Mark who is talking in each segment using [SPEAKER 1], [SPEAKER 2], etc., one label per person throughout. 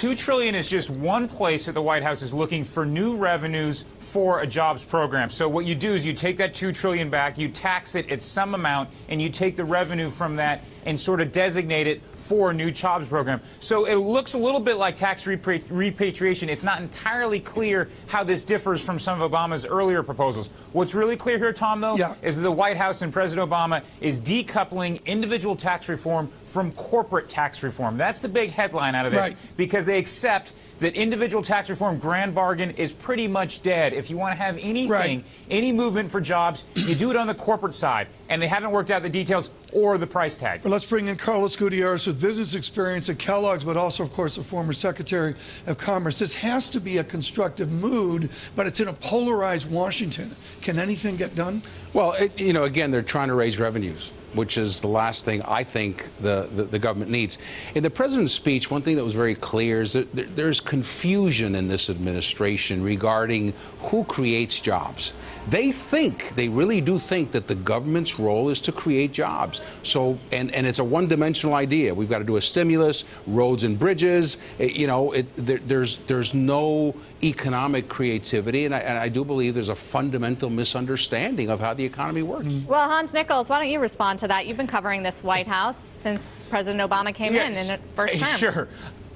[SPEAKER 1] Two trillion is just one place that the White House is looking for new revenues for a jobs program. So what you do is you take that two trillion back, you tax it at some amount, and you take the revenue from that and sort of designate it for a new jobs program. So it looks a little bit like tax repatri repatriation. It's not entirely clear how this differs from some of Obama's earlier proposals. What's really clear here, Tom, though,
[SPEAKER 2] yeah.
[SPEAKER 1] is that the White House and President Obama is decoupling individual tax reform from corporate tax reform. That's the big headline out of this.
[SPEAKER 2] Right.
[SPEAKER 1] Because they accept that individual tax reform grand bargain is pretty much dead. If you want to have anything,
[SPEAKER 2] right.
[SPEAKER 1] any movement for jobs, you do it on the corporate side. And they haven't worked out the details or the price tag.
[SPEAKER 2] But let's bring in Carlos Gutierrez with business experience at Kellogg's, but also, of course, a former Secretary of Commerce. This has to be a constructive mood, but it's in a polarized Washington. Can anything get done?
[SPEAKER 3] Well, it, you know, again, they're trying to raise revenues which is the last thing I think the, the, the, government needs. In the president's speech, one thing that was very clear is that there, there's confusion in this administration regarding who creates jobs. They think, they really do think that the government's role is to create jobs. So, and, and it's a one-dimensional idea. We've got to do a stimulus, roads and bridges. It, you know, it, there, there's, there's no economic creativity, and I, and I do believe there's a fundamental misunderstanding of how the economy works.
[SPEAKER 4] Well, Hans Nichols, why don't you respond to that? You've been covering this White House since President Obama came
[SPEAKER 1] yes.
[SPEAKER 4] in in the first term.
[SPEAKER 1] Sure.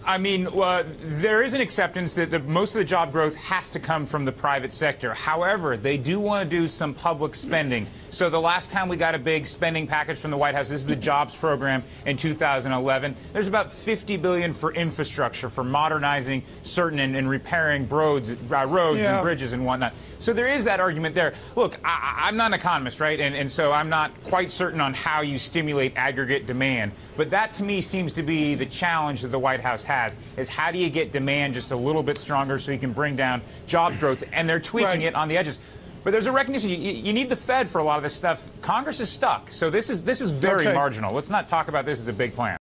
[SPEAKER 1] I mean, uh, there is an acceptance that the, most of the job growth has to come from the private sector. However, they do want to do some public spending. So the last time we got a big spending package from the White House, this is the jobs program in 2011. There's about 50 billion for infrastructure, for modernizing certain and, and repairing roads, uh, roads
[SPEAKER 2] yeah.
[SPEAKER 1] and bridges and whatnot. So there is that argument there. Look, I, am not an economist, right? And, and so I'm not quite certain on how you stimulate aggregate demand. But that to me seems to be the challenge that the White House has, is how do you get demand just a little bit stronger so you can bring down job growth? And they're tweaking
[SPEAKER 2] right.
[SPEAKER 1] it on the edges. But there's a recognition. You, you, need the Fed for a lot of this stuff. Congress is stuck. So this is this is very
[SPEAKER 2] okay.
[SPEAKER 1] marginal. Let's not talk about this as a big plan.